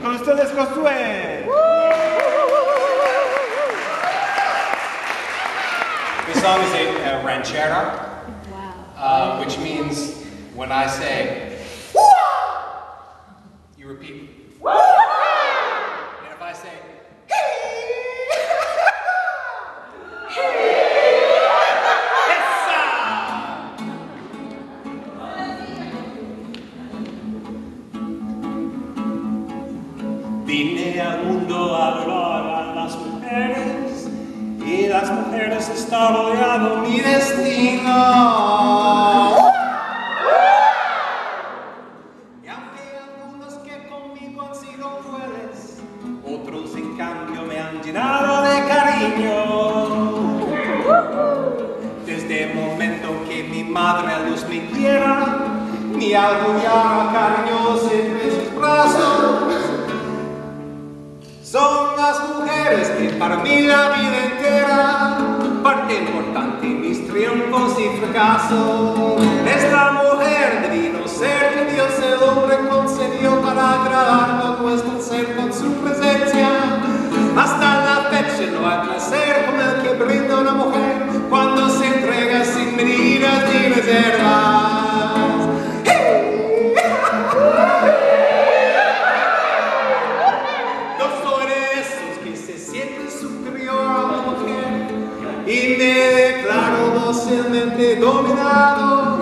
Con ustedes, Josué. This song is a, a ranchera, uh, which means when I say, you repeat. Vine al mundo a adorar a las mujeres y las mujeres está rodeado mi destino. Y aunque algunos que conmigo han sido crueles, otros en cambio me han llenado de cariño. Desde el momento que mi madre a luz me me arrullaba cariñosa Son las mujeres que para mí la vida entera, parte importante en mis triunfos y fracasos. Esta mujer divino ser que Dios el hombre concedió para agradarnos nuestro ser con su presencia. Hasta la fecha no hay placer como el que brinda una mujer cuando se entrega sin medidas ni reservas. y me declaro docilmente dominado.